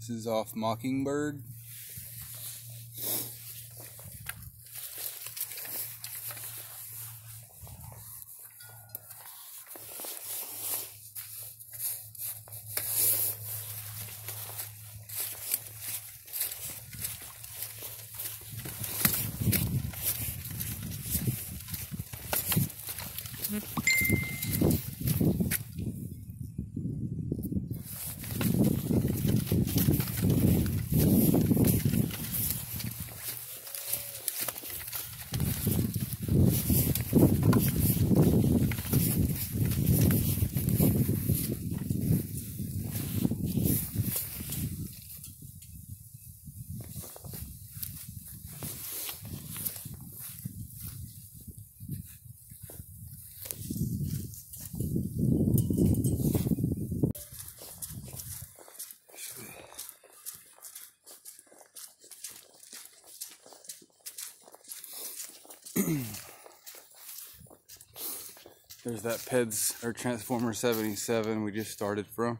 This is off Mockingbird. There's that PEDS or Transformer 77 we just started from.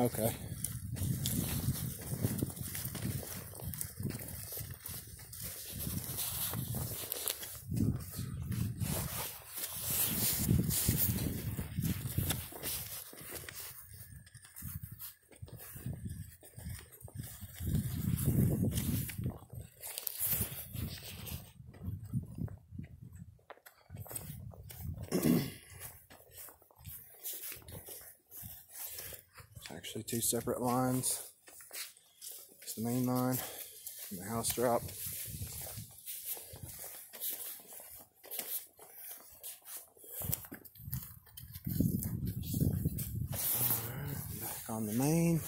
Okay. Actually, two separate lines. It's the main line and the house drop. Back on the main.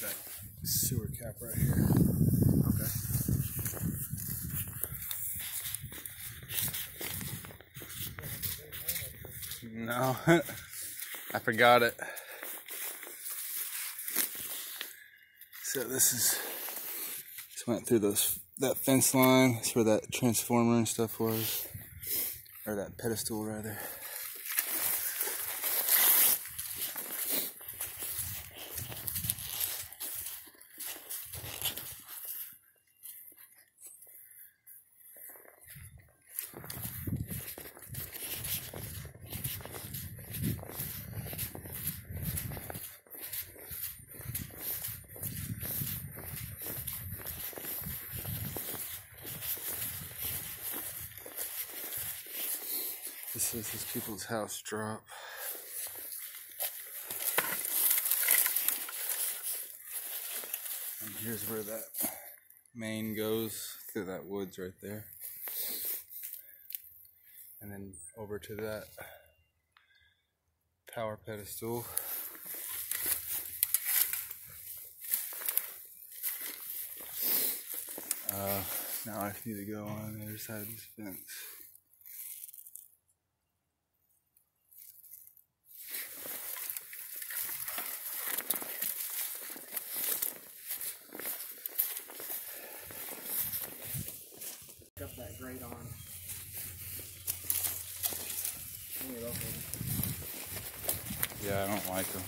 There's that sewer cap right here. Okay. No, I forgot it. So this is just went through those that fence line. That's where that transformer and stuff was, or that pedestal rather. This is this people's house drop. And here's where that main goes through that woods right there. And then over to that power pedestal. Uh, now I need to go on the other side of this fence. Got that grate up, baby. Yeah, I don't like them.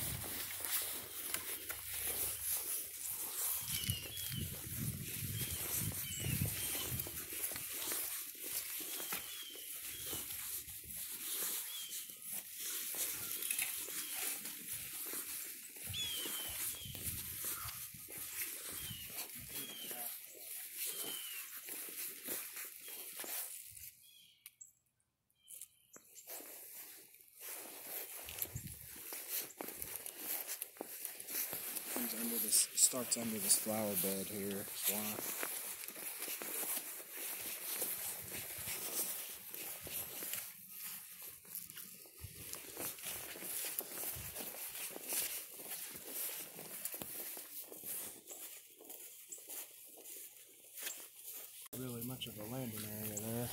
Comes under this, starts under this flower bed here. Really much of a landing area there.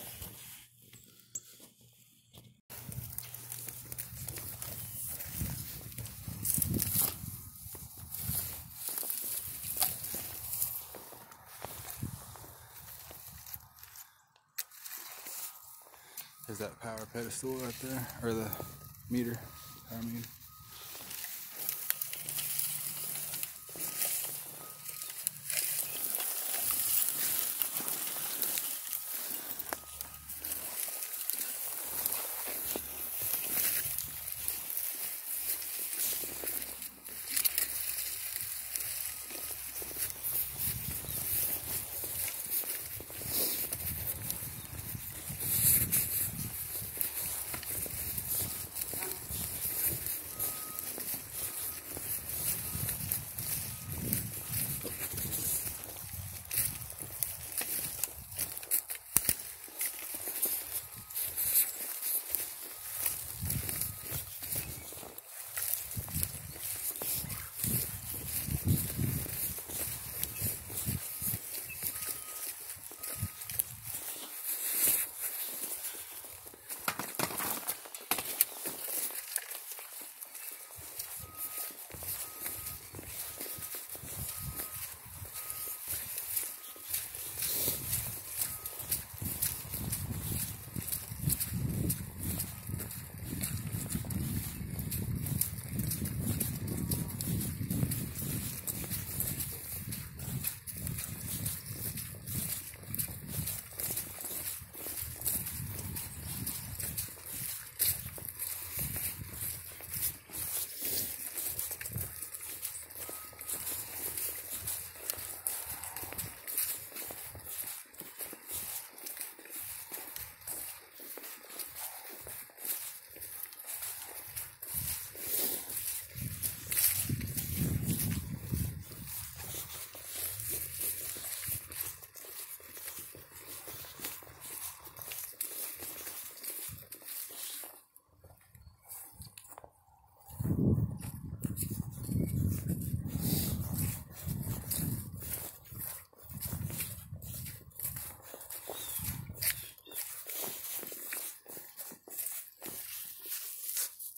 There's that power pedestal right there, or the meter. I mean,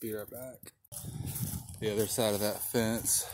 be right back. The other side of that fence